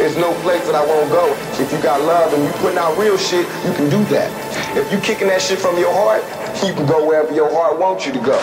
There's no place that I won't go. If you got love and you putting out real shit, you can do that. If you kicking that shit from your heart, you can go wherever your heart wants you to go.